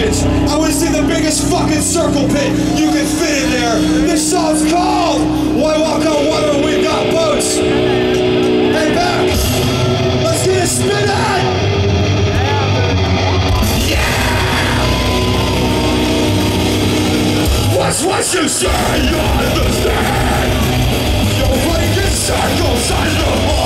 I want to see the biggest fucking circle pit you can fit in there. This song's called Why Walk on Water We Got Boats? Hey, back. Let's get a spin on! That's what you say, you understand? You're breaking circles, I know.